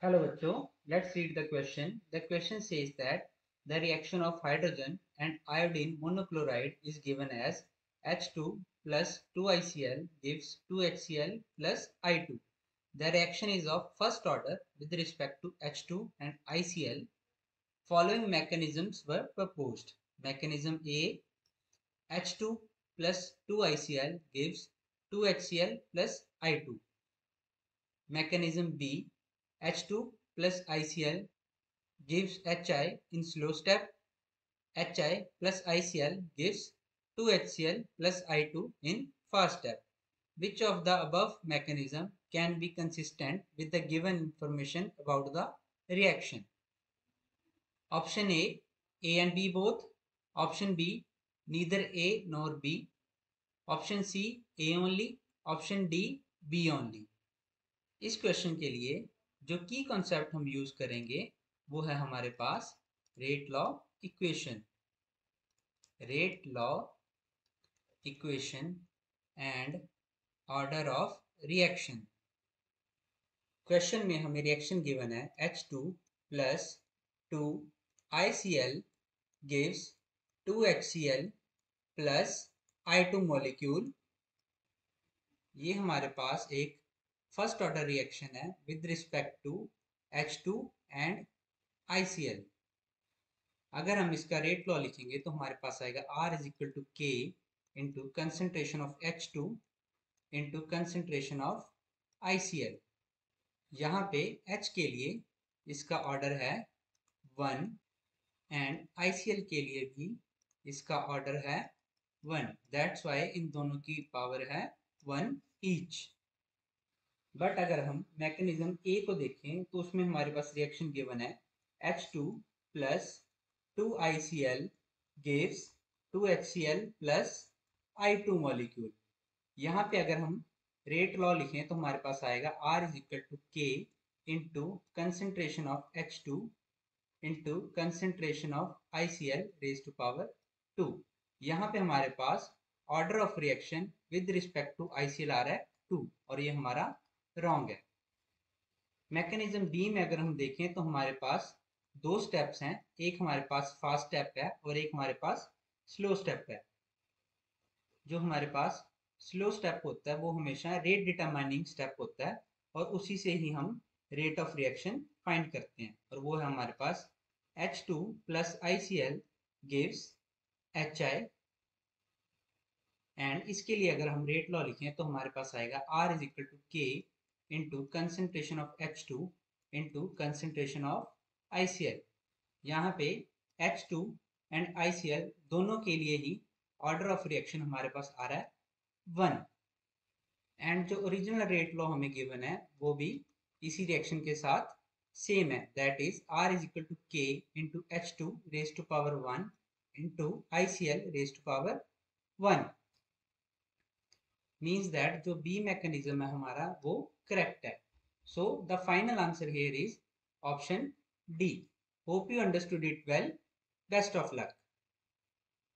Hello bachcho, let's read the question. The question says that the reaction of hydrogen and iodine monochloride is given as H2 plus 2ICl gives 2HCl plus I2. The reaction is of first order with respect to H2 and ICl. Following mechanisms were proposed. Mechanism A H2 plus 2ICl gives 2HCl plus I2. Mechanism B H2 plus ICl gives HI in slow step. HI plus ICl gives 2HCl plus I2 in fast step. Which of the above mechanism can be consistent with the given information about the reaction? Option A, A and B both. Option B, neither A nor B. Option C, A only. Option D, B only. इस question के लिए जो की concept हम use करेंगे, वो है हमारे पास rate law equation rate law equation and order of reaction question में हमें रिएक्शन गिवन है. H two plus two I C L gives two H C L plus I two molecule ये हमारे पास एक फ़र्स्ट ऑर्डर रिएक्शन है with respect to H two and ICl अगर हम इसका रेट लॉ लिखेंगे तो हमारे पास आएगा R is equal to K into concentration of H two into concentration of I C L यहाँ पे एच के लिए इसका ऑर्डर है one and I C L के लिए भी इसका ऑर्डर है वन दैट्स वाई इन दोनों की पावर है वन ईच बट अगर हम मैकेनिज्म ए को देखें तो उसमें हमारे पास रिएक्शन गिवन है। H two plus two I C L gives two H C L plus I two molecule यहाँ पे अगर हम रेट लॉ लिखें तो हमारे पास आएगा R is equal to K into concentration of H two into concentration of I C L raise to power two यहाँ पे हमारे पास order of reaction with respect to I C L R है two और ये हमारा wrong है। Mechanism D में अगर हम देखें तो हमारे पास दो स्टेप्स हैं। एक हमारे पास फास्ट स्टेप है और एक हमारे पास स्लो स्टेप है। जो हमारे पास स्लो स्टेप होता है, वो हमेशा रेट डिटरमाइनिंग स्टेप होता है और उसी से ही हम रेट ऑफ़ रिएक्शन फाइंड करते हैं। और वो है हमारे पास H two plus I C L gives H I and इसके लिए अगर हम रेट लॉ लिखें तो हमारे पास आएगा R is equal to K into concentration of H2 into concentration of ICl यहाँ पे H2 एंड ICl दोनों के लिए ही ऑर्डर ऑफ़ रिएक्शन हमारे पास आ रहा है वन एंड जो ओरिजिनल रेट लॉ हमें गिवन है, वो भी इसी रिएक्शन के साथ सेम है. That is R is equal to K into H two raise to power one into I C L raise to power one means that जो बी मैकेनिज्म है हमारा, वो correct. So the final answer here is option D. Hope you understood it well. Best of luck.